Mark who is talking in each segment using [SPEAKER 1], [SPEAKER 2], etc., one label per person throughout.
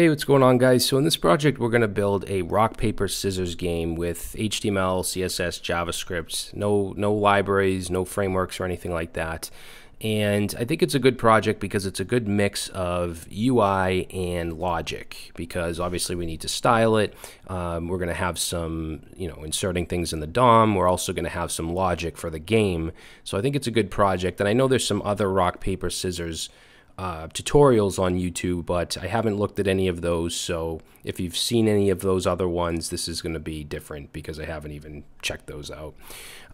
[SPEAKER 1] Hey, what's going on guys? So in this project, we're going to build a rock, paper, scissors game with HTML, CSS, JavaScript, no, no libraries, no frameworks or anything like that. And I think it's a good project because it's a good mix of UI and logic because obviously we need to style it. Um, we're going to have some, you know, inserting things in the DOM. We're also going to have some logic for the game. So I think it's a good project. And I know there's some other rock, paper, scissors uh, tutorials on YouTube, but I haven't looked at any of those. So if you've seen any of those other ones, this is going to be different because I haven't even checked those out.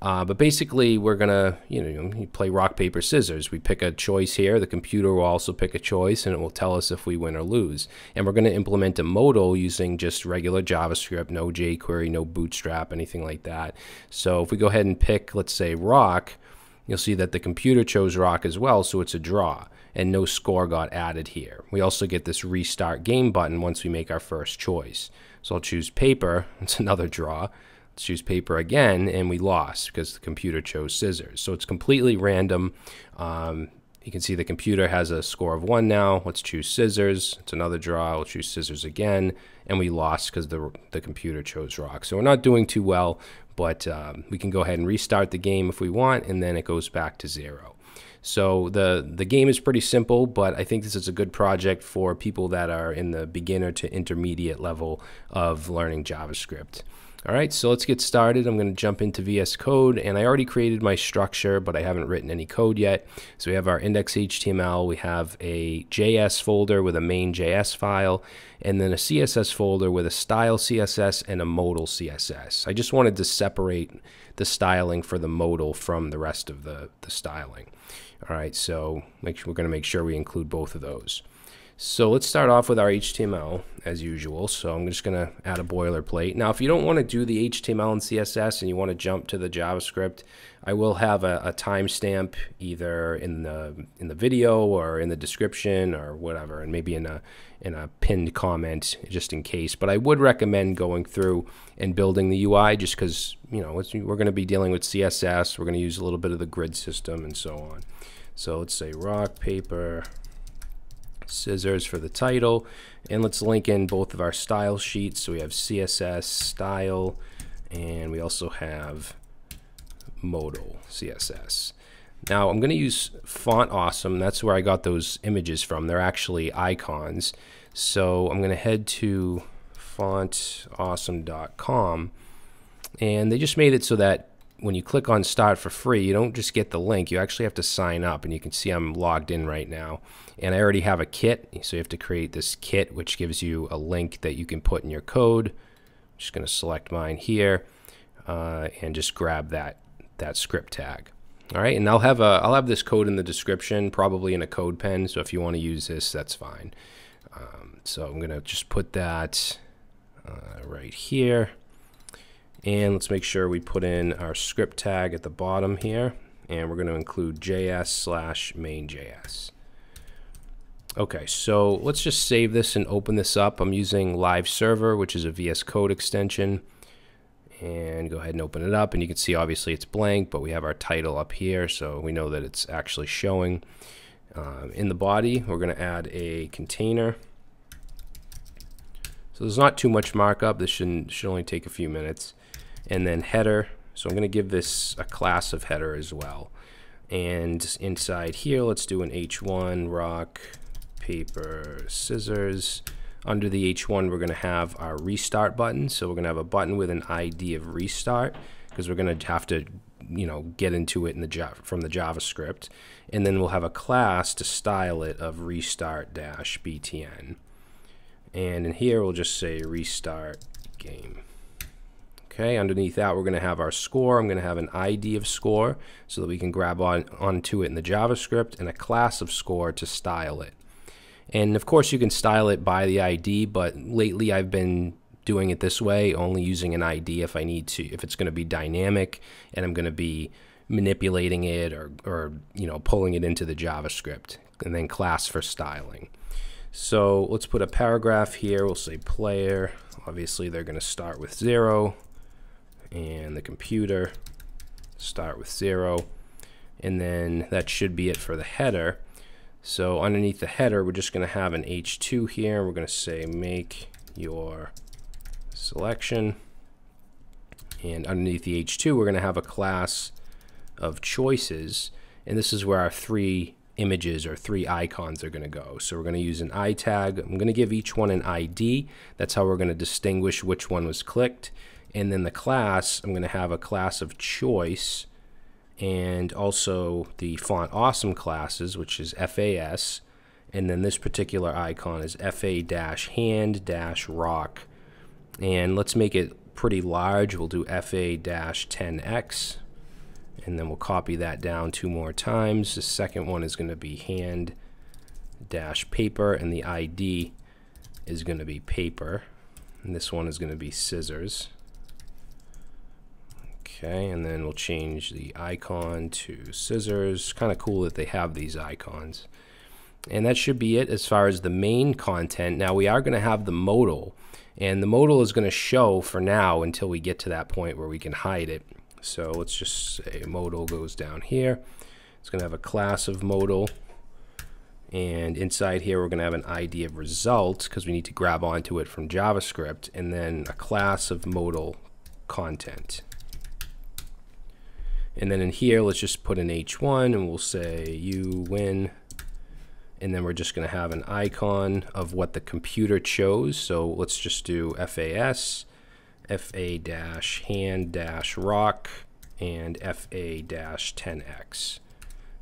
[SPEAKER 1] Uh, but basically, we're going to, you know, play rock, paper, scissors. We pick a choice here. The computer will also pick a choice, and it will tell us if we win or lose. And we're going to implement a modal using just regular JavaScript, no jQuery, no Bootstrap, anything like that. So if we go ahead and pick, let's say, rock, you'll see that the computer chose rock as well, so it's a draw and no score got added here. We also get this restart game button once we make our first choice. So I'll choose paper, it's another draw. Let's choose paper again, and we lost because the computer chose scissors. So it's completely random. Um, you can see the computer has a score of one now. Let's choose scissors. It's another draw. We'll choose scissors again, and we lost because the, the computer chose rock. So we're not doing too well, but um, we can go ahead and restart the game if we want, and then it goes back to zero. So the the game is pretty simple, but I think this is a good project for people that are in the beginner to intermediate level of learning JavaScript. All right, so let's get started. I'm going to jump into VS Code, and I already created my structure, but I haven't written any code yet. So we have our index.html, we have a JS folder with a main.js file, and then a CSS folder with a style CSS and a modal CSS. I just wanted to separate the styling for the modal from the rest of the, the styling. All right, so make sure, we're going to make sure we include both of those. So let's start off with our HTML as usual. So I'm just going to add a boilerplate. Now, if you don't want to do the HTML and CSS and you want to jump to the JavaScript, I will have a, a timestamp either in the in the video or in the description or whatever, and maybe in a in a pinned comment just in case. But I would recommend going through and building the UI just because you know we're going to be dealing with CSS. We're going to use a little bit of the grid system and so on. So let's say rock paper scissors for the title. And let's link in both of our style sheets. So we have CSS style, and we also have modal CSS. Now I'm going to use Font Awesome. That's where I got those images from. They're actually icons. So I'm going to head to fontawesome.com. And they just made it so that when you click on start for free, you don't just get the link. You actually have to sign up. And you can see I'm logged in right now and I already have a kit so you have to create this kit which gives you a link that you can put in your code I'm just going to select mine here uh, and just grab that that script tag all right and I'll have a I'll have this code in the description probably in a code pen. so if you want to use this that's fine um, so I'm gonna just put that uh, right here and let's make sure we put in our script tag at the bottom here and we're going to include js slash main.js Okay, so let's just save this and open this up. I'm using Live Server, which is a VS Code extension. And go ahead and open it up. And you can see obviously it's blank, but we have our title up here, so we know that it's actually showing. Uh, in the body, we're going to add a container. So there's not too much markup. This should, should only take a few minutes. And then header. So I'm going to give this a class of header as well. And inside here, let's do an h1 rock paper, scissors. Under the H1, we're going to have our restart button. So we're going to have a button with an ID of restart because we're going to have to, you know, get into it in the from the JavaScript. And then we'll have a class to style it of restart dash btn. And in here, we'll just say restart game. Okay, underneath that, we're going to have our score. I'm going to have an ID of score so that we can grab on onto it in the JavaScript and a class of score to style it. And of course, you can style it by the ID, but lately I've been doing it this way, only using an ID if I need to, if it's going to be dynamic and I'm going to be manipulating it or, or you know pulling it into the JavaScript, and then class for styling. So let's put a paragraph here. We'll say player. Obviously, they're going to start with zero, and the computer start with zero, and then that should be it for the header. So underneath the header, we're just going to have an H2 here. We're going to say make your selection. And underneath the H2, we're going to have a class of choices. And this is where our three images or three icons are going to go. So we're going to use an I tag. I'm going to give each one an ID. That's how we're going to distinguish which one was clicked. And then the class, I'm going to have a class of choice and also the font awesome classes, which is FAS. And then this particular icon is FA-hand-rock. And let's make it pretty large. We'll do FA-10X. And then we'll copy that down two more times. The second one is going to be hand dash paper and the ID is going to be paper. And this one is going to be scissors. Okay, and then we'll change the icon to scissors. Kind of cool that they have these icons. And that should be it as far as the main content. Now we are going to have the modal. And the modal is going to show for now until we get to that point where we can hide it. So let's just say modal goes down here. It's going to have a class of modal. And inside here, we're going to have an ID of result because we need to grab onto it from JavaScript. And then a class of modal content. And then in here, let's just put an H1 and we'll say you win. And then we're just going to have an icon of what the computer chose. So let's just do FAS, FA-hand-rock, and FA-10X.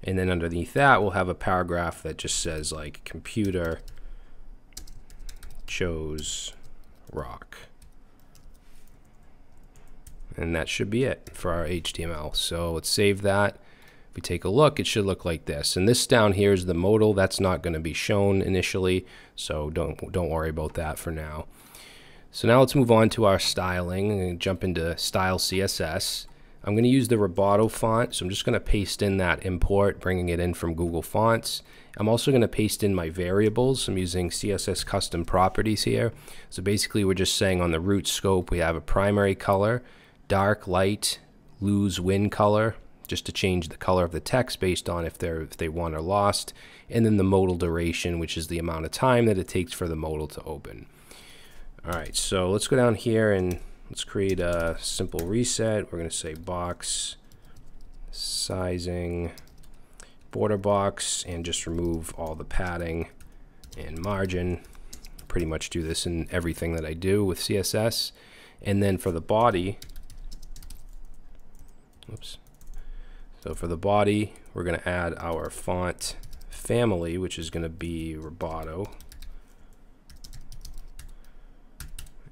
[SPEAKER 1] And then underneath that, we'll have a paragraph that just says like computer chose rock and that should be it for our HTML. So let's save that. If we take a look, it should look like this. And this down here is the modal. That's not going to be shown initially, so don't don't worry about that for now. So now let's move on to our styling and jump into Style CSS. I'm going to use the Roboto font, so I'm just going to paste in that import, bringing it in from Google Fonts. I'm also going to paste in my variables. I'm using CSS custom properties here. So basically we're just saying on the root scope we have a primary color, dark, light, lose, win color, just to change the color of the text based on if they're if they won or lost, and then the modal duration, which is the amount of time that it takes for the modal to open. All right, so let's go down here and let's create a simple reset. We're going to say box sizing border box and just remove all the padding and margin. Pretty much do this in everything that I do with CSS. And then for the body, Oops. So for the body, we're going to add our font family, which is going to be Roboto.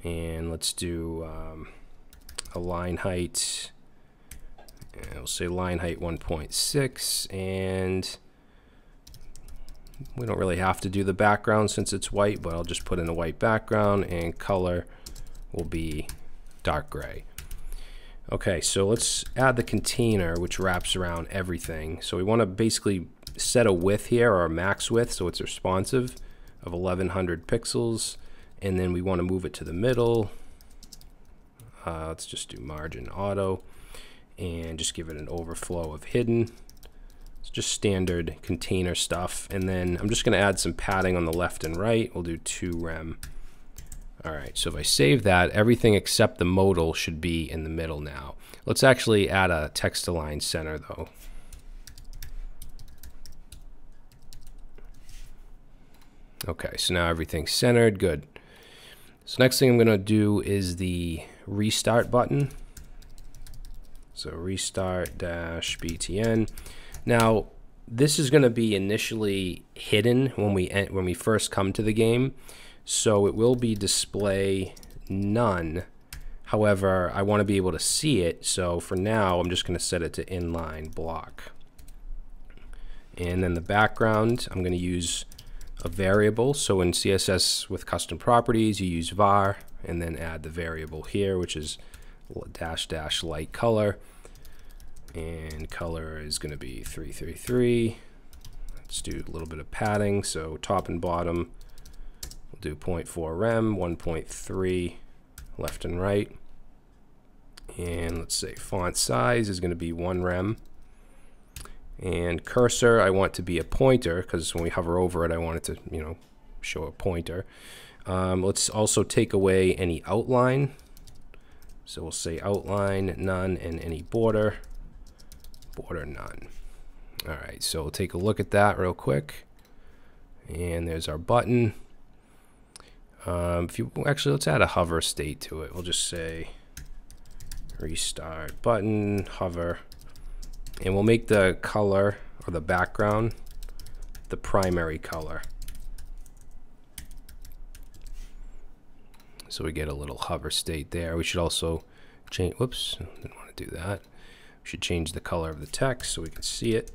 [SPEAKER 1] And let's do um, a line height. We'll say line height 1.6 and we don't really have to do the background since it's white, but I'll just put in a white background and color will be dark gray. Okay, so let's add the container which wraps around everything. So we want to basically set a width here or a max width so it's responsive of 1100 pixels and then we want to move it to the middle. Uh, let's just do margin auto and just give it an overflow of hidden. It's just standard container stuff. And then I'm just going to add some padding on the left and right. We'll do 2 rem all right, so if I save that, everything except the modal should be in the middle now. Let's actually add a text align center though. Okay, so now everything's centered, good. So next thing I'm gonna do is the restart button. So restart dash btn. Now, this is gonna be initially hidden when we, when we first come to the game. So it will be display none. However, I want to be able to see it. So for now, I'm just going to set it to inline block. And then the background, I'm going to use a variable. So in CSS with custom properties, you use var and then add the variable here, which is dash dash light color. And color is going to be 333. Let's do a little bit of padding. So top and bottom do 0.4 rem, 1.3 left and right. And let's say font size is going to be 1 rem. And cursor, I want to be a pointer because when we hover over it, I want it to, you know, show a pointer. Um, let's also take away any outline. So we'll say outline, none, and any border, border, none. All right, so we'll take a look at that real quick. And there's our button. Um, if you actually, let's add a hover state to it. We'll just say restart button, hover, and we'll make the color or the background the primary color. So we get a little hover state there. We should also change, whoops, didn't want to do that. We should change the color of the text so we can see it.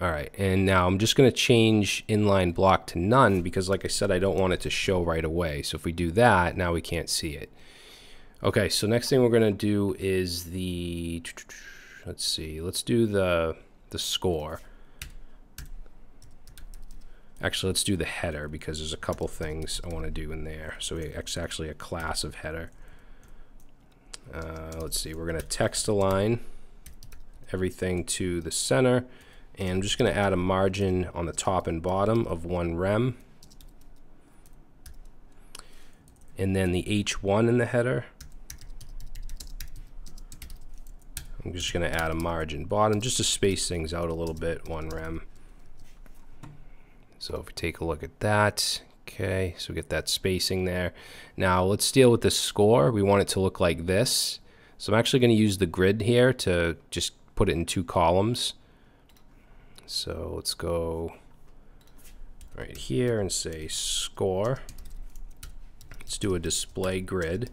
[SPEAKER 1] All right, and now I'm just going to change inline block to none because like I said, I don't want it to show right away. So if we do that, now we can't see it. Okay, so next thing we're going to do is the, let's see, let's do the, the score. Actually, let's do the header because there's a couple things I want to do in there. So it's actually a class of header. Uh, let's see, we're going to text align everything to the center. And I'm just going to add a margin on the top and bottom of one rem. And then the H1 in the header. I'm just going to add a margin bottom just to space things out a little bit, one rem. So if we take a look at that, okay, so we get that spacing there. Now let's deal with the score. We want it to look like this. So I'm actually going to use the grid here to just put it in two columns. So let's go right here and say score. Let's do a display grid.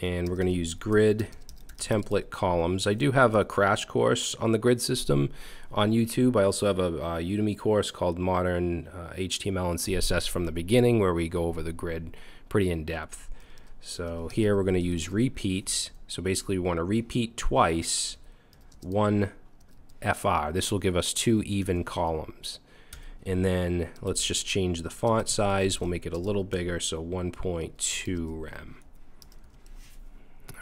[SPEAKER 1] And we're going to use grid template columns. I do have a crash course on the grid system on YouTube. I also have a, a Udemy course called Modern uh, HTML and CSS from the beginning where we go over the grid pretty in depth. So here we're going to use repeats. So basically we want to repeat twice one FR. This will give us two even columns. And then let's just change the font size. We'll make it a little bigger, so 1.2 rem.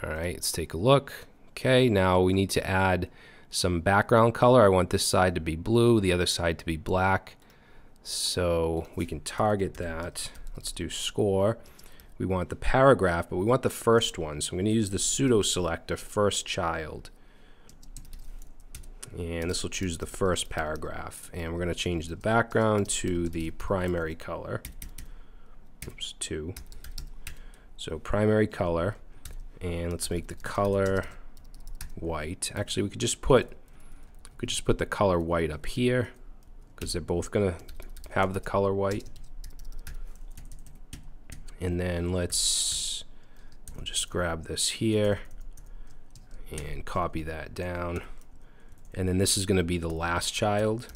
[SPEAKER 1] All right, let's take a look. Okay, now we need to add some background color. I want this side to be blue, the other side to be black. So we can target that. Let's do score. We want the paragraph, but we want the first one. So I'm going to use the pseudo selector first child and this will choose the first paragraph. And we're going to change the background to the primary color. Oops two. So primary color and let's make the color white. Actually we could just put we could just put the color white up here because they're both gonna have the color white. And then let's we'll just grab this here and copy that down and then this is going to be the last child.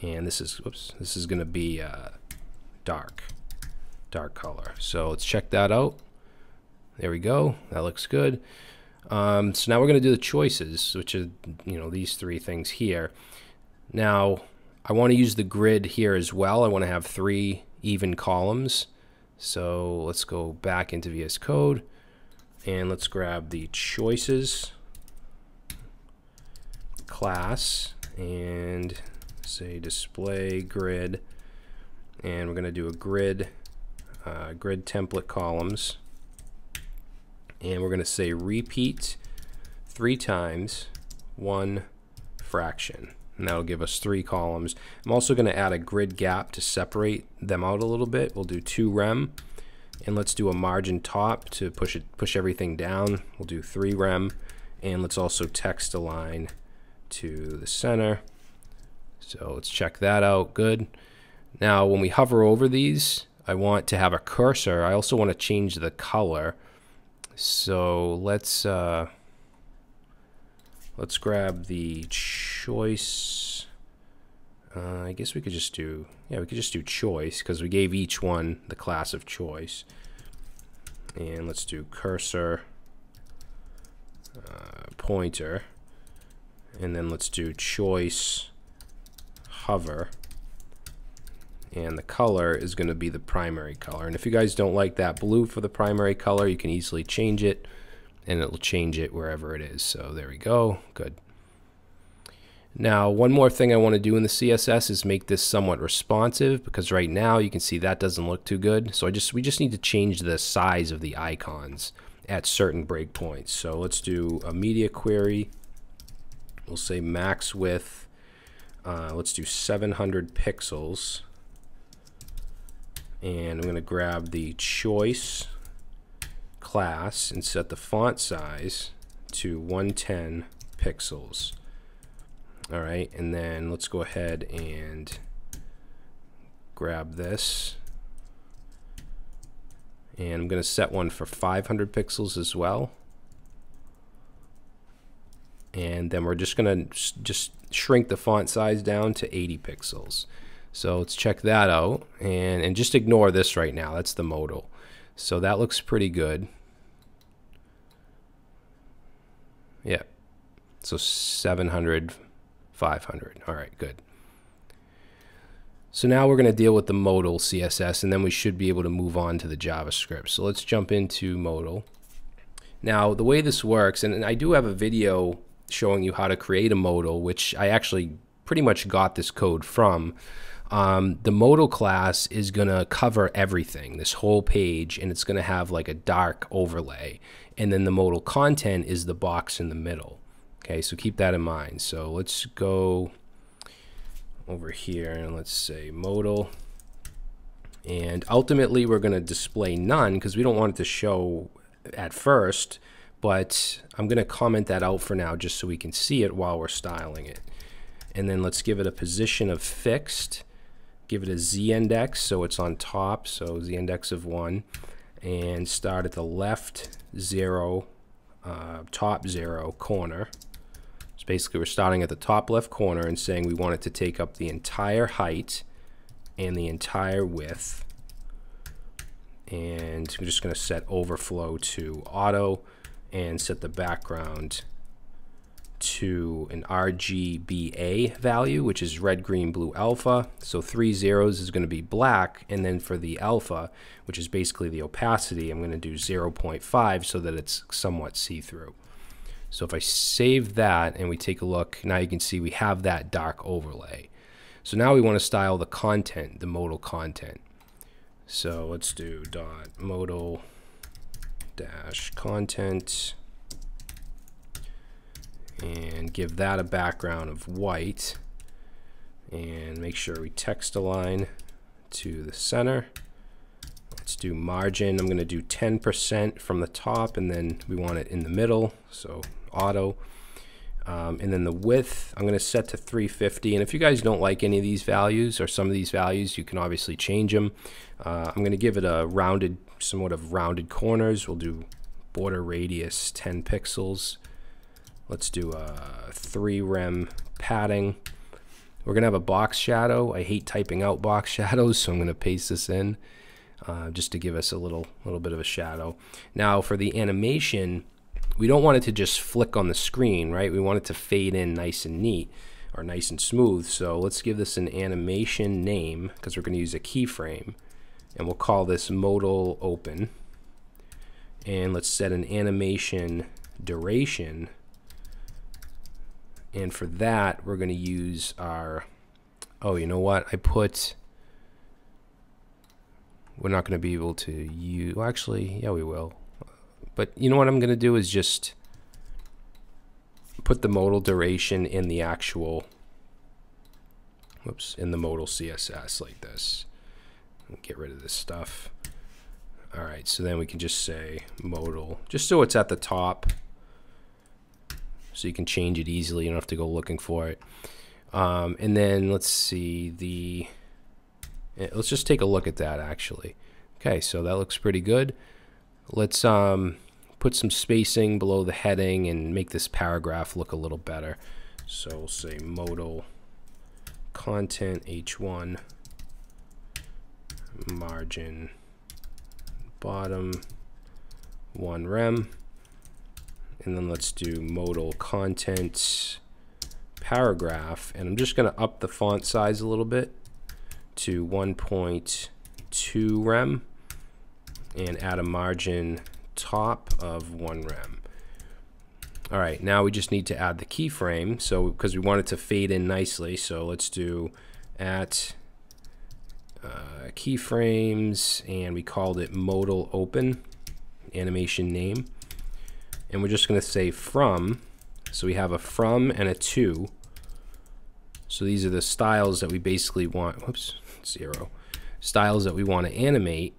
[SPEAKER 1] And this is whoops this is going to be uh, dark dark color. So let's check that out. There we go. That looks good. Um, so now we're going to do the choices which are you know these three things here. Now I want to use the grid here as well. I want to have three even columns. So let's go back into VS Code. And let's grab the choices class and say display grid. And we're going to do a grid uh, grid template columns. And we're going to say repeat three times one fraction. And that'll give us three columns. I'm also going to add a grid gap to separate them out a little bit. We'll do 2 rem. And let's do a margin top to push it push everything down. We'll do 3 rem. And let's also text align to the center. So let's check that out. Good. Now, when we hover over these, I want to have a cursor. I also want to change the color. So let's uh, let's grab the choice. Uh, I guess we could just do yeah we could just do choice because we gave each one the class of choice. And let's do cursor uh, pointer and then let's do choice hover and the color is going to be the primary color and if you guys don't like that blue for the primary color you can easily change it and it'll change it wherever it is. So there we go. Good. Now, one more thing I want to do in the CSS is make this somewhat responsive because right now you can see that doesn't look too good. So I just we just need to change the size of the icons at certain breakpoints. So let's do a media query. We'll say max width. Uh, let's do 700 pixels. And I'm going to grab the choice class and set the font size to 110 pixels. All right, and then let's go ahead and grab this. And I'm going to set one for 500 pixels as well. And then we're just going to just shrink the font size down to 80 pixels. So let's check that out. And, and just ignore this right now. That's the modal. So that looks pretty good. Yeah. So 700, 500. All right, good. So now we're going to deal with the modal CSS, and then we should be able to move on to the JavaScript. So let's jump into modal. Now, the way this works, and I do have a video showing you how to create a modal, which I actually pretty much got this code from. Um, the modal class is going to cover everything, this whole page, and it's going to have like a dark overlay. And then the modal content is the box in the middle. Okay, so keep that in mind. So let's go over here and let's say modal. And ultimately, we're going to display none because we don't want it to show at first. But I'm going to comment that out for now just so we can see it while we're styling it. And then let's give it a position of fixed. Give it a z index so it's on top. So z index of 1. And start at the left 0, uh, top 0 corner. So basically we're starting at the top left corner and saying we want it to take up the entire height and the entire width. And we're just going to set overflow to auto and set the background to an RGBA value, which is red, green, blue, alpha. So three zeros is going to be black. And then for the alpha, which is basically the opacity, I'm going to do 0.5 so that it's somewhat see-through. So if I save that and we take a look, now you can see we have that dark overlay. So now we want to style the content, the modal content. So let's do dot modal dash content and give that a background of white and make sure we text align to the center. Let's do margin. I'm going to do 10% from the top and then we want it in the middle. So auto. Um, and then the width, I'm going to set to 350. And if you guys don't like any of these values or some of these values, you can obviously change them. Uh, I'm going to give it a rounded, somewhat of rounded corners. We'll do border radius 10 pixels. Let's do a 3 rem padding. We're going to have a box shadow. I hate typing out box shadows, so I'm going to paste this in uh, just to give us a little, little bit of a shadow. Now for the animation, we don't want it to just flick on the screen, right? We want it to fade in nice and neat or nice and smooth. So let's give this an animation name because we're going to use a keyframe. And we'll call this modal open. And let's set an animation duration. And for that, we're going to use our, oh, you know what? I put, we're not going to be able to use, well, actually, yeah, we will. But you know what I'm going to do is just put the modal duration in the actual, whoops, in the modal CSS like this. Get rid of this stuff. All right, so then we can just say modal, just so it's at the top. So you can change it easily. You don't have to go looking for it. Um, and then let's see the, eh, let's just take a look at that actually. Okay, so that looks pretty good. Let's um, put some spacing below the heading and make this paragraph look a little better. So we'll say modal content h1 margin bottom 1 rem and then let's do modal content paragraph and I'm just going to up the font size a little bit to 1.2 rem and add a margin top of one rem. All right, now we just need to add the keyframe. So because we want it to fade in nicely, so let's do at uh, keyframes, and we called it modal open animation name. And we're just going to say from. So we have a from and a to. So these are the styles that we basically want. Whoops, zero. Styles that we want to animate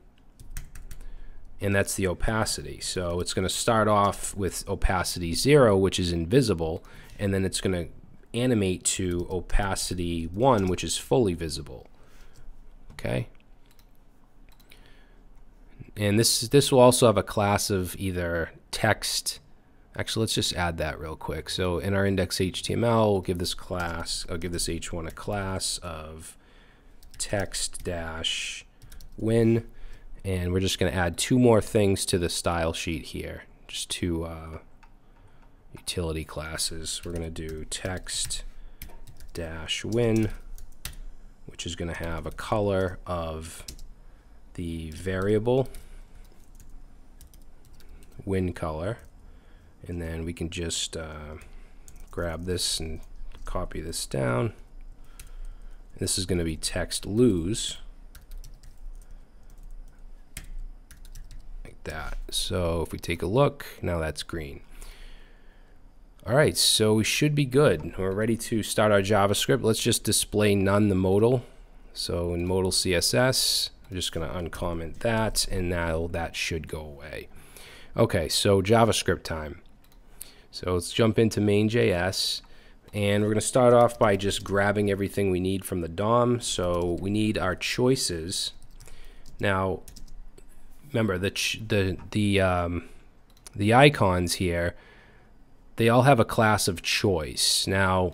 [SPEAKER 1] and that's the opacity. So it's going to start off with opacity 0, which is invisible, and then it's going to animate to opacity 1, which is fully visible. Okay? And this this will also have a class of either text. Actually, let's just add that real quick. So in our index HTML, we'll give this class, I'll give this h1 a class of text dash win and we're just going to add two more things to the style sheet here. Just two uh, utility classes. We're going to do text dash win, which is going to have a color of the variable win color. And then we can just uh, grab this and copy this down. This is going to be text lose. Like that. So if we take a look, now that's green. All right, so we should be good. We're ready to start our JavaScript. Let's just display none the modal. So in modal CSS, I'm just going to uncomment that, and now that should go away. Okay, so JavaScript time. So let's jump into main.js. And we're going to start off by just grabbing everything we need from the DOM. So we need our choices. Now, remember the the the um, the icons here they all have a class of choice. Now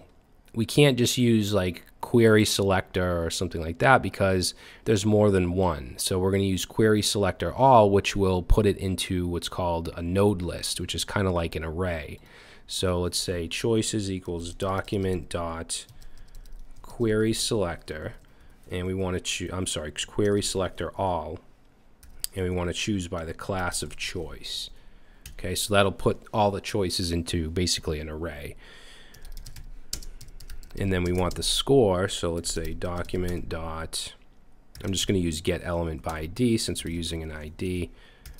[SPEAKER 1] we can't just use like query selector or something like that because there's more than one. So we're going to use query selector all which will put it into what's called a node list which is kind of like an array. So let's say choices equals document dot query selector and we want to choose I'm sorry query selector all and we want to choose by the class of choice. Okay, so that'll put all the choices into basically an array. And then we want the score, so let's say document dot, I'm just going to use get element by ID since we're using an ID.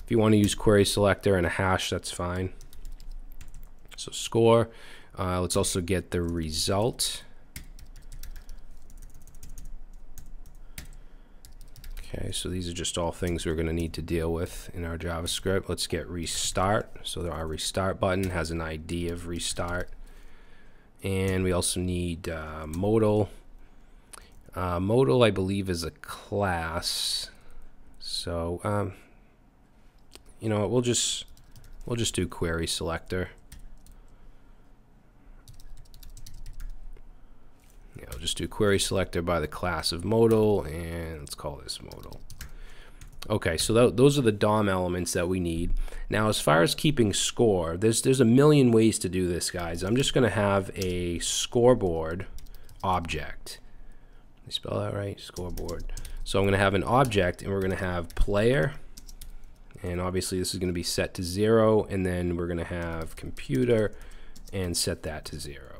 [SPEAKER 1] If you want to use query selector and a hash, that's fine. So score, uh, let's also get the result. Okay, so these are just all things we're going to need to deal with in our JavaScript. Let's get restart. So our restart button has an ID of restart. And we also need uh, modal. Uh, modal, I believe, is a class. So, um, you know, we'll just we'll just do query selector. Just do query selector by the class of modal, and let's call this modal. Okay, so th those are the DOM elements that we need. Now, as far as keeping score, there's there's a million ways to do this, guys. I'm just going to have a scoreboard object. I spell that right? Scoreboard. So I'm going to have an object, and we're going to have player, and obviously this is going to be set to zero, and then we're going to have computer, and set that to zero.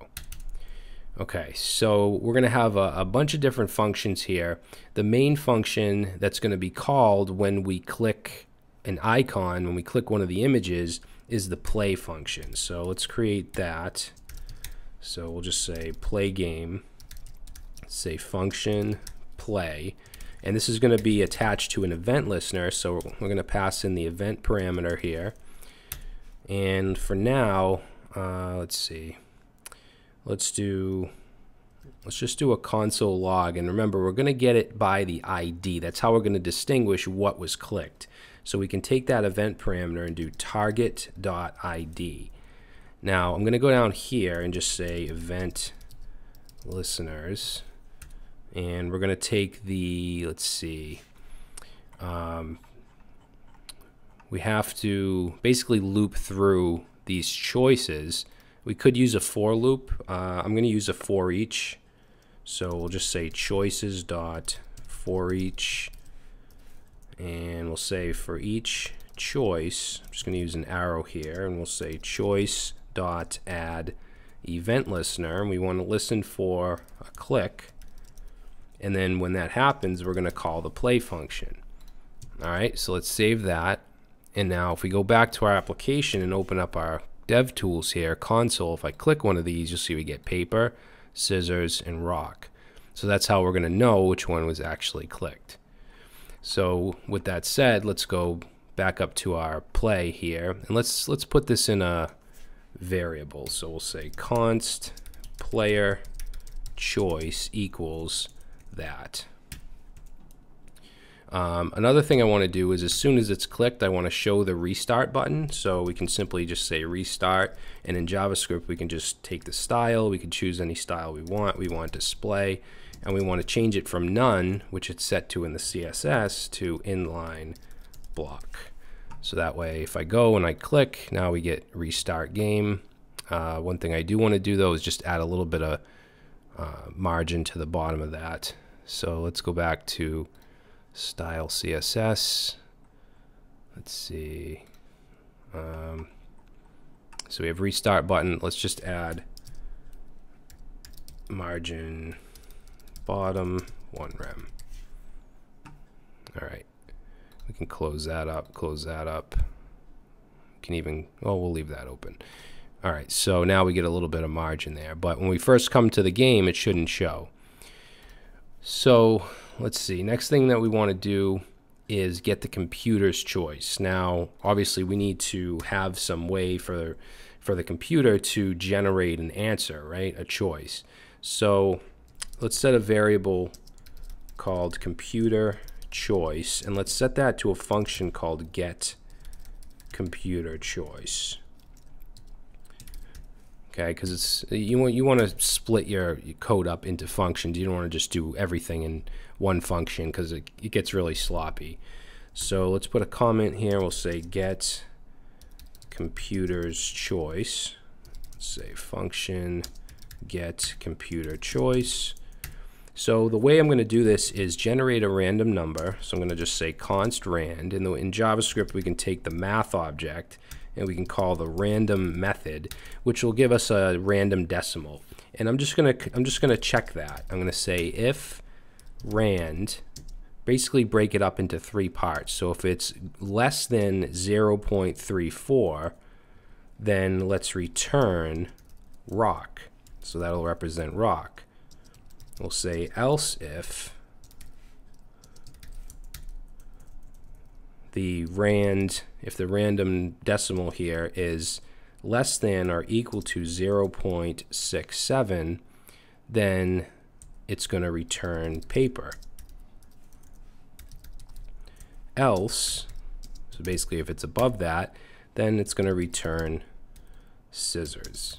[SPEAKER 1] Okay, so we're going to have a, a, bunch of different functions here. The main function that's going to be called when we click an icon, when we click one of the images, is the play function. So let's create that. So we'll just say play game, say function play, and this is going to be attached to an event listener. So we're going to pass in the event parameter here. And for now, uh, let's see let's do let's just do a console log. And remember we're going to get it by the ID that's how we're going to distinguish what was clicked. So we can take that event parameter and do target.id now I'm going to go down here and just say event listeners. And we're going to take the let's see um, we have to basically loop through these choices we could use a for loop. Uh, I'm going to use a for each. So we'll just say choices dot for each, and we'll say for each choice, I'm just going to use an arrow here, and we'll say choice dot add event listener, and we want to listen for a click. And then when that happens, we're going to call the play function. All right, so let's save that. And now if we go back to our application and open up our dev tools here, console, if I click one of these, you'll see we get paper, scissors, and rock. So that's how we're going to know which one was actually clicked. So with that said, let's go back up to our play here, and let's let's put this in a variable. So we'll say const player choice equals that. Um, another thing I want to do is as soon as it's clicked, I want to show the restart button. So we can simply just say restart. And in JavaScript, we can just take the style. We can choose any style we want. We want display. And we want to change it from none, which it's set to in the CSS, to inline block. So that way, if I go and I click, now we get restart game. Uh, one thing I do want to do, though, is just add a little bit of uh, margin to the bottom of that. So let's go back to style CSS. Let's see. Um, so we have restart button. Let's just add margin bottom one rem. All right. We can close that up, close that up. Can even, oh, we'll leave that open. All right, so now we get a little bit of margin there. But when we first come to the game, it shouldn't show. So let's see. Next thing that we want to do is get the computer's choice. Now, obviously, we need to have some way for for the computer to generate an answer, right? A choice. So let's set a variable called computer choice, and let's set that to a function called get computer choice okay? Because it's you want you want to split your, your, code up into functions. You don't want to just do everything in one function because it, it gets really sloppy. So let's put a comment here. We'll say get computer's choice. Let's say function get computer choice. So the way I'm going to do this is generate a random number. So I'm going to just say const rand. In, in JavaScript, we can take the math object and we can call the random method, which will give us a random decimal. And I'm just gonna I'm just gonna check that. I'm gonna say if rand, basically break it up into three parts. So if it's less than 0.34, then let's return rock. So that'll represent rock. We'll say else if the rand, if the random decimal here is less than or equal to 0.67, then it's going to return paper. Else, so basically if it's above that, then it's going to return scissors.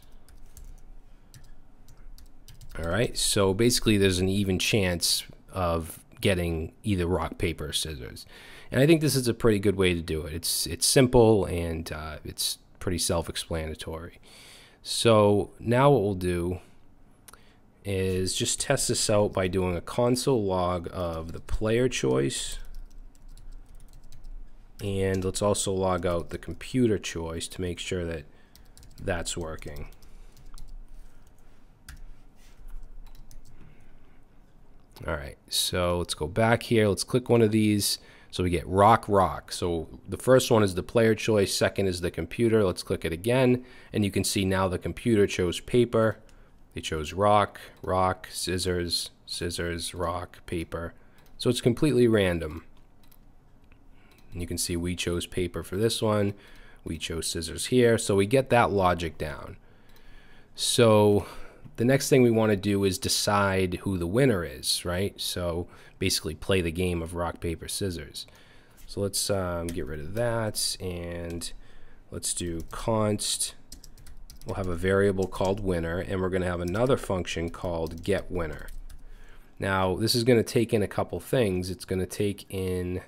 [SPEAKER 1] All right, so basically there's an even chance of getting either rock, paper, or scissors. And I think this is a pretty good way to do it. It's it's simple and uh, it's pretty self-explanatory. So now what we'll do is just test this out by doing a console log of the player choice. And let's also log out the computer choice to make sure that that's working. All right, so let's go back here. Let's click one of these. So we get rock, rock. So the first one is the player choice. Second is the computer. Let's click it again. And you can see now the computer chose paper. They chose rock, rock, scissors, scissors, rock, paper. So it's completely random. And you can see we chose paper for this one. We chose scissors here. So we get that logic down. So the next thing we want to do is decide who the winner is, right? So basically play the game of rock, paper, scissors. So let's um, get rid of that and let's do const. We'll have a variable called winner and we're going to have another function called get winner. Now this is going to take in a couple things. It's going to take in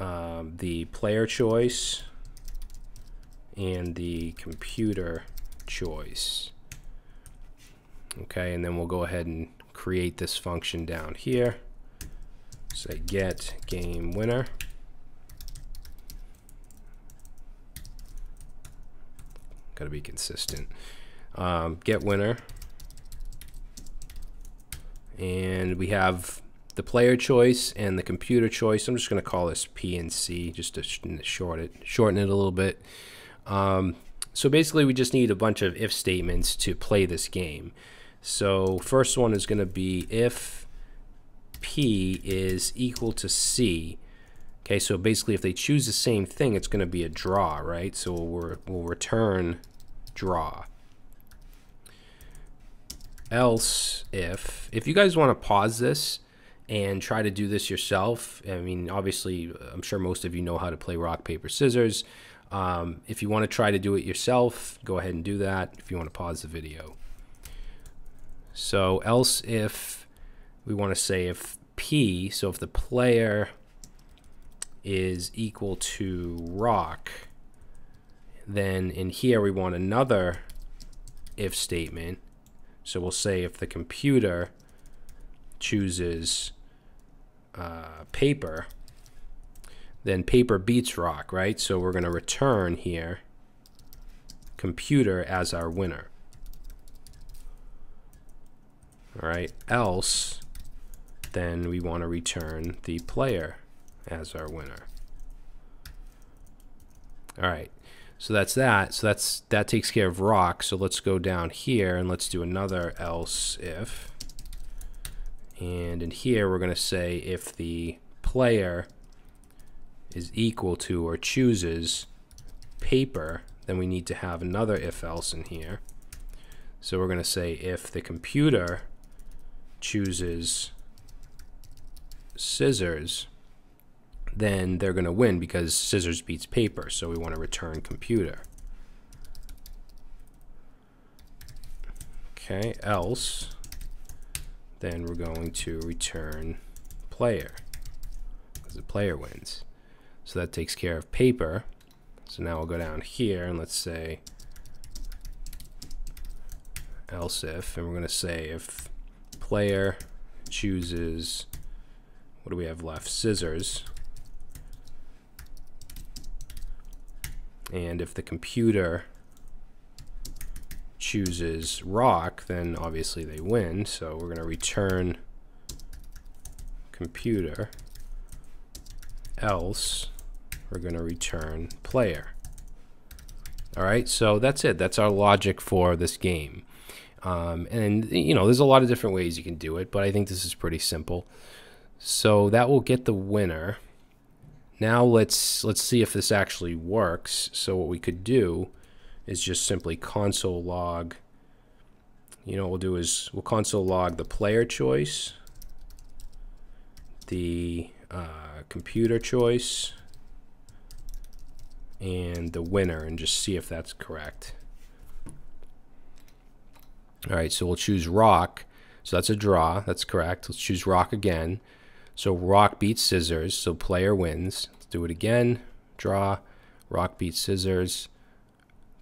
[SPEAKER 1] um, the player choice and the computer choice okay and then we'll go ahead and create this function down here say get game winner got to be consistent. Um, get winner. And we have the player choice and the computer choice. I'm just going to call this P and C just to short it, shorten it a little bit. Um, so basically, we just need a bunch of if statements to play this game. So first one is going to be if P is equal to C. Okay, so basically if they choose the same thing, it's going to be a draw, right? So we'll, we'll return draw. Else if, if you guys want to pause this and try to do this yourself, I mean, obviously, I'm sure most of you know how to play rock, paper, scissors. Um, if you want to try to do it yourself, go ahead and do that if you want to pause the video. So else if we want to say if P, so if the player is equal to rock, then in here we want another if statement. So we'll say if the computer chooses uh, paper, then paper beats rock, right? So we're going to return here computer as our winner. All right, else then we want to return the player as our winner. All right, so that's that. So that's that takes care of rock. So let's go down here and let's do another else if. And in here we're going to say if the player is equal to or chooses paper, then we need to have another if else in here. So we're going to say if the computer chooses scissors, then they're going to win because scissors beats paper. So we want to return computer. Okay, else, then we're going to return player because the player wins. So that takes care of paper. So now we'll go down here and let's say else if, and we're going to say if player chooses, what do we have left? Scissors. And if the computer chooses rock, then obviously they win. So we're going to return computer. Else, we're going to return player. All right, so that's it. That's our logic for this game. Um, and, you know, there's a lot of different ways you can do it, but I think this is pretty simple. So that will get the winner. Now let's let's see if this actually works. So what we could do is just simply console log. You know what we'll do is we'll console log the player choice, the uh, computer choice, and the winner and just see if that's correct. All right, so we'll choose rock. So that's a draw. That's correct. Let's choose rock again. So rock beats scissors. So player wins. Let's do it again. Draw. Rock beats scissors.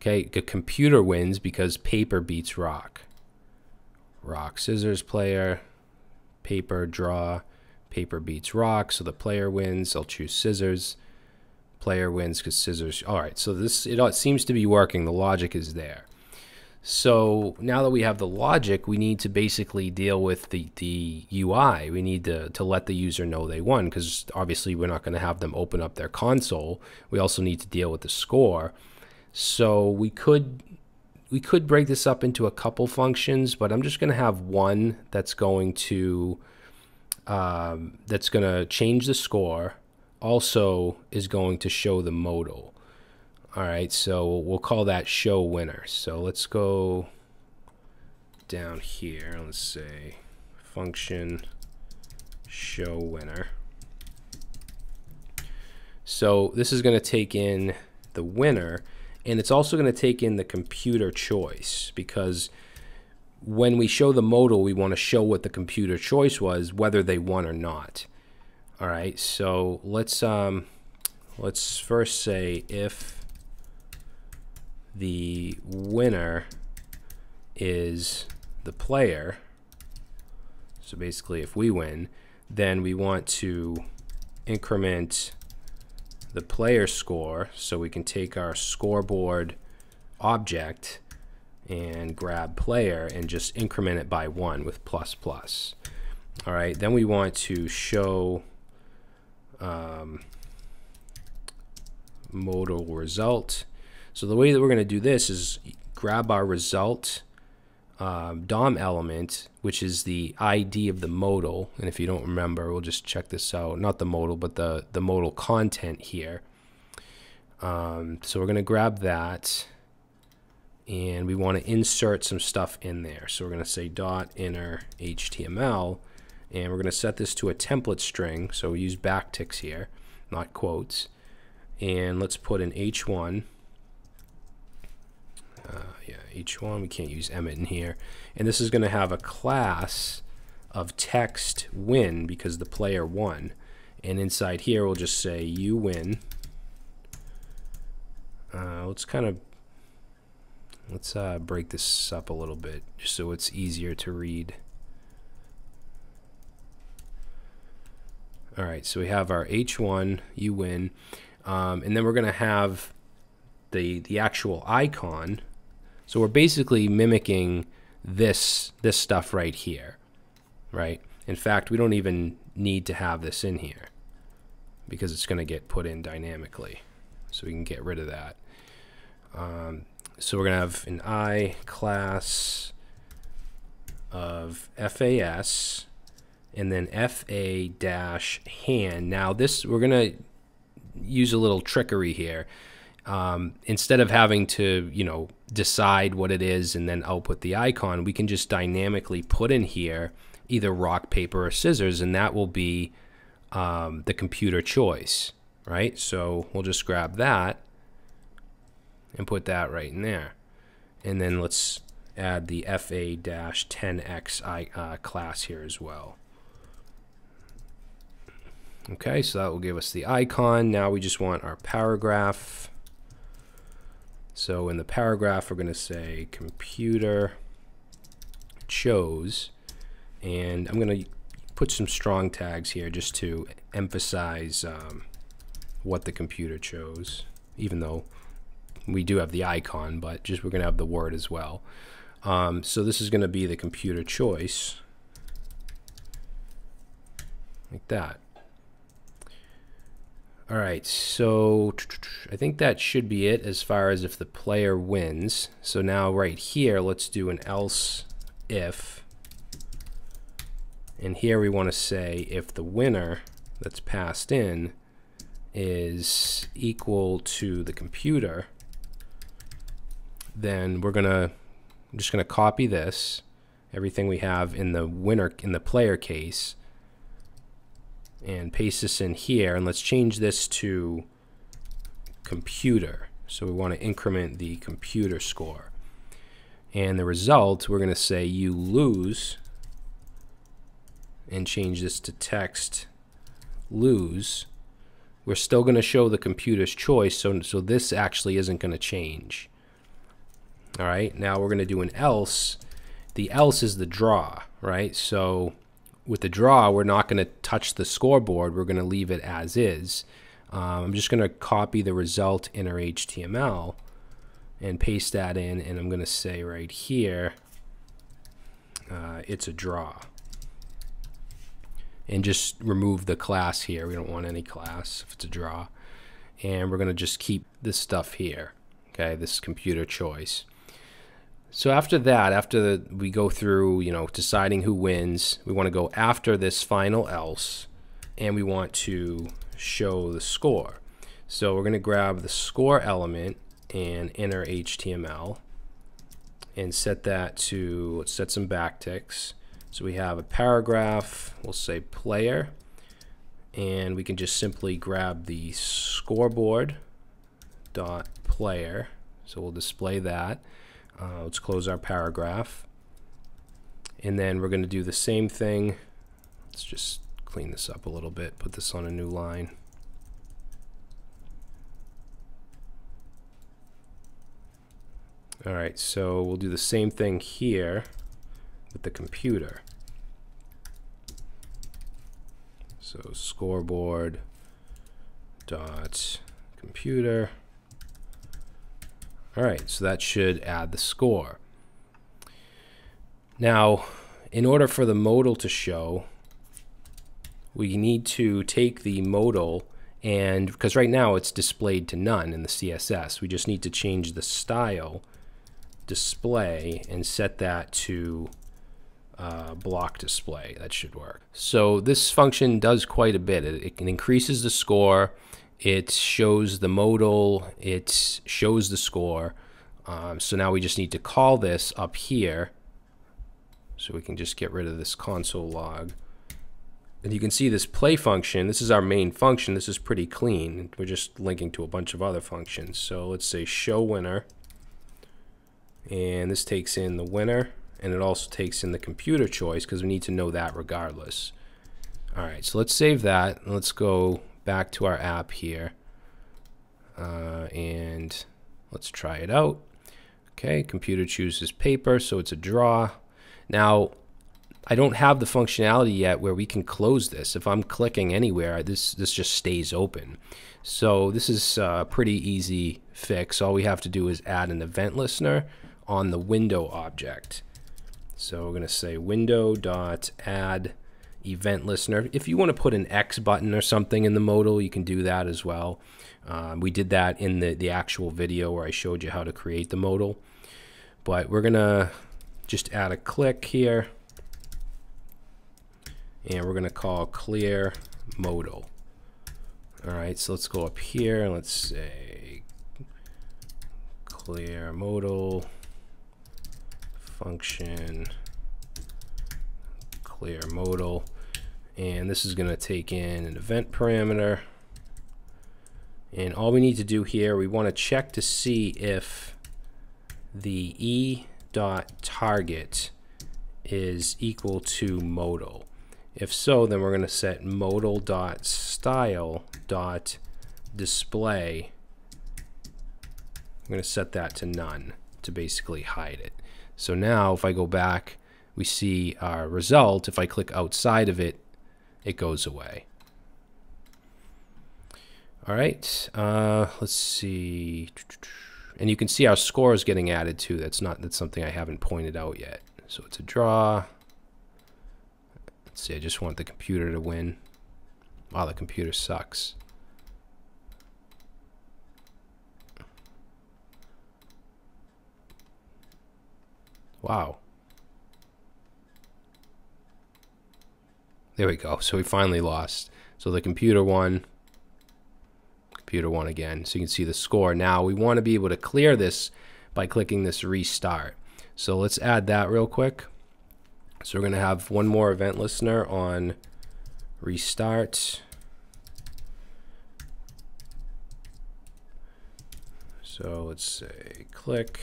[SPEAKER 1] Okay, the computer wins because paper beats rock. Rock, scissors, player. Paper, draw. Paper beats rock. So the player wins. I'll choose scissors. Player wins because scissors. All right, so this it seems to be working. The logic is there. So now that we have the logic, we need to basically deal with the, the UI. We need to, to let the user know they won because obviously we're not going to have them open up their console. We also need to deal with the score. So we could we could break this up into a couple functions, but I'm just going to have one that's going to um, that's going to change the score. Also is going to show the modal. All right, so we'll call that show winner. So let's go down here. Let's say function show winner. So this is going to take in the winner, and it's also going to take in the computer choice because when we show the modal, we want to show what the computer choice was, whether they won or not. All right, so let's um, let's first say if the winner is the player. So basically, if we win, then we want to increment the player score so we can take our scoreboard object and grab player and just increment it by one with plus plus. All right, then we want to show um, modal result. So the way that we're going to do this is grab our result um, DOM element, which is the ID of the modal. And if you don't remember, we'll just check this out. Not the modal, but the, the modal content here. Um, so we're going to grab that and we want to insert some stuff in there. So we're going to say dot inner HTML and we're going to set this to a template string. So we use backticks here, not quotes. And let's put an H1 uh, yeah, H1. We can't use Emmet in here. And this is going to have a class of text win because the player won. And inside here, we'll just say you win. Uh, let's kind of let's uh, break this up a little bit just so it's easier to read. All right, so we have our H1, you win, um, and then we're going to have the the actual icon so we're basically mimicking this this stuff right here, right? In fact, we don't even need to have this in here because it's going to get put in dynamically. So we can get rid of that. Um, so we're going to have an I class of FAS and then FA dash hand. Now this, we're going to use a little trickery here um, instead of having to, you know, decide what it is and then output the icon, we can just dynamically put in here either rock, paper, or scissors, and that will be um, the computer choice, right? So we'll just grab that and put that right in there. And then let's add the FA-10X uh, class here as well. Okay, so that will give us the icon. Now we just want our paragraph. So in the paragraph, we're going to say computer chose, and I'm going to put some strong tags here just to emphasize um, what the computer chose, even though we do have the icon, but just we're going to have the word as well. Um, so this is going to be the computer choice, like that. All right, so I think that should be it as far as if the player wins. So now right here, let's do an else if. And here we want to say if the winner that's passed in is equal to the computer, then we're gonna just gonna copy this, everything we have in the winner in the player case, and paste this in here and let's change this to computer. So we want to increment the computer score. And the result we're going to say you lose and change this to text lose. We're still going to show the computer's choice so, so this actually isn't going to change. All right now we're going to do an else. The else is the draw right? So with the draw, we're not going to touch the scoreboard. We're going to leave it as is. Um, I'm just going to copy the result inner HTML and paste that in. And I'm going to say right here, uh, it's a draw. And just remove the class here. We don't want any class if it's a draw. And we're going to just keep this stuff here. Okay, this computer choice. So after that, after the, we go through, you know, deciding who wins, we want to go after this final else, and we want to show the score. So we're going to grab the score element and inner HTML and set that to, let's set some backticks. So we have a paragraph, we'll say player, and we can just simply grab the scoreboard dot player. So we'll display that. Uh, let's close our paragraph. And then we're going to do the same thing. Let's just clean this up a little bit, put this on a new line. All right, so we'll do the same thing here with the computer. So scoreboard dot computer. All right, so that should add the score. Now, in order for the modal to show, we need to take the modal and because right now it's displayed to none in the CSS, we just need to change the style display and set that to uh, block display. That should work. So this function does quite a bit. It, it increases the score it shows the modal, it shows the score. Um, so now we just need to call this up here. So we can just get rid of this console log. And you can see this play function, this is our main function, this is pretty clean. We're just linking to a bunch of other functions. So let's say show winner. And this takes in the winner, and it also takes in the computer choice because we need to know that regardless. All right, so let's save that. Let's go back to our app here. Uh, and let's try it out. Okay, computer chooses paper, so it's a draw. Now, I don't have the functionality yet where we can close this. If I'm clicking anywhere, this, this just stays open. So this is a pretty easy fix. All we have to do is add an event listener on the window object. So we're going to say window dot add event listener. If you want to put an X button or something in the modal, you can do that as well. Um, we did that in the, the actual video where I showed you how to create the modal. But we're going to just add a click here. And we're going to call clear modal. All right, so let's go up here and let's say clear modal function clear modal and this is going to take in an event parameter. And all we need to do here we want to check to see if the e dot target is equal to modal. If so then we're going to set modal dot style dot display. I'm going to set that to none to basically hide it. So now if I go back we see our result. If I click outside of it it goes away. All right, uh, let's see. And you can see our score is getting added too. That's not that's something I haven't pointed out yet. So it's a draw. Let's see, I just want the computer to win. Wow, the computer sucks. Wow. There we go. So we finally lost. So the computer won. Computer won again. So you can see the score. Now we want to be able to clear this by clicking this restart. So let's add that real quick. So we're going to have one more event listener on restart. So let's say click.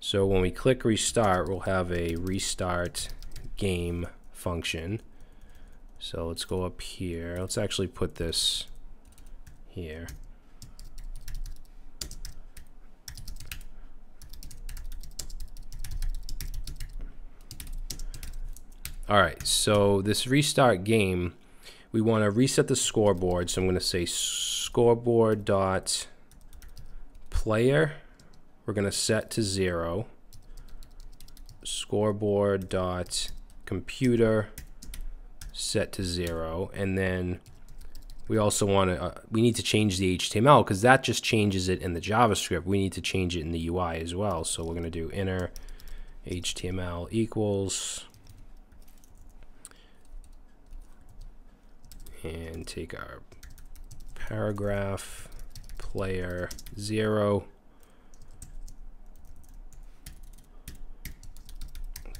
[SPEAKER 1] So when we click restart, we'll have a restart game function. So let's go up here. Let's actually put this here. All right, so this restart game, we want to reset the scoreboard. So I'm going to say scoreboard dot player. We're going to set to zero. Scoreboard dot computer set to zero. And then we also want to uh, we need to change the HTML because that just changes it in the JavaScript. We need to change it in the UI as well. So we're going to do inner HTML equals and take our paragraph player zero.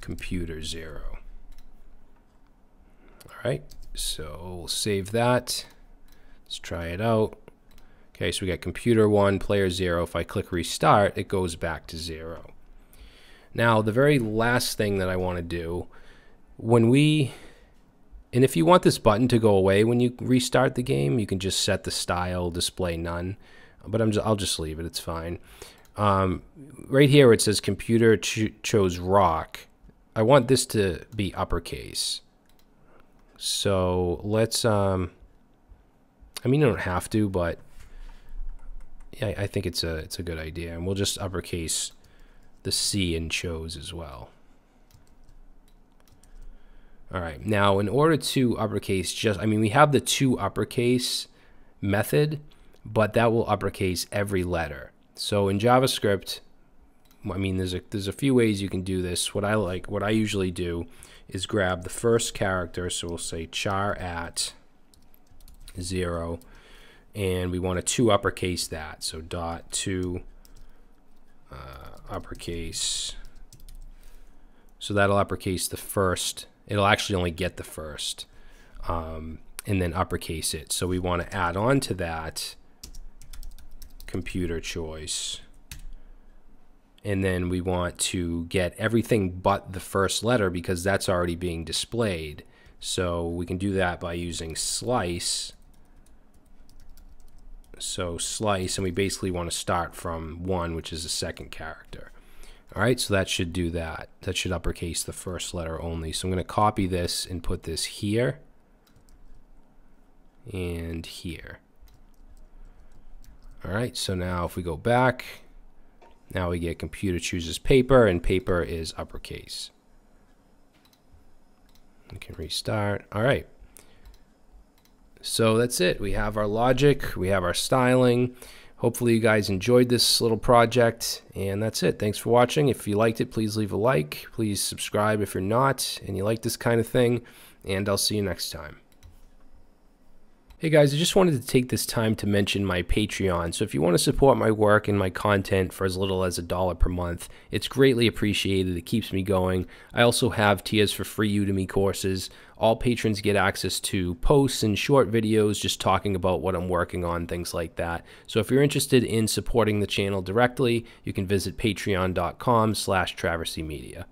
[SPEAKER 1] Computer zero right? So we'll save that. Let's try it out. Okay, so we got computer one, player zero. If I click restart, it goes back to zero. Now, the very last thing that I want to do, when we, and if you want this button to go away when you restart the game, you can just set the style display none. But I'm just, I'll just leave it. It's fine. Um, right here, it says computer ch chose rock. I want this to be uppercase. So let's, um, I mean, you don't have to, but yeah, I think it's a it's a good idea, and we'll just uppercase the C in chose as well. All right, now in order to uppercase just, I mean, we have the to uppercase method, but that will uppercase every letter. So in JavaScript, I mean, there's a there's a few ways you can do this. What I like, what I usually do, is grab the first character. So we'll say char at zero, and we want to to uppercase that. So dot to uh, uppercase. So that'll uppercase the first. It'll actually only get the first, um, and then uppercase it. So we want to add on to that computer choice and then we want to get everything but the first letter because that's already being displayed. So we can do that by using slice. So slice, and we basically want to start from one, which is the second character. All right, so that should do that. That should uppercase the first letter only. So I'm going to copy this and put this here and here. All right, so now if we go back, now we get computer chooses paper, and paper is uppercase. We can restart. All right. So that's it. We have our logic, we have our styling. Hopefully you guys enjoyed this little project, and that's it. Thanks for watching. If you liked it, please leave a like. Please subscribe if you're not and you like this kind of thing, and I'll see you next time. Hey guys, I just wanted to take this time to mention my Patreon. So if you want to support my work and my content for as little as a dollar per month, it's greatly appreciated. It keeps me going. I also have tiers for free Udemy courses. All patrons get access to posts and short videos just talking about what I'm working on, things like that. So if you're interested in supporting the channel directly, you can visit patreon.com slash traversymedia.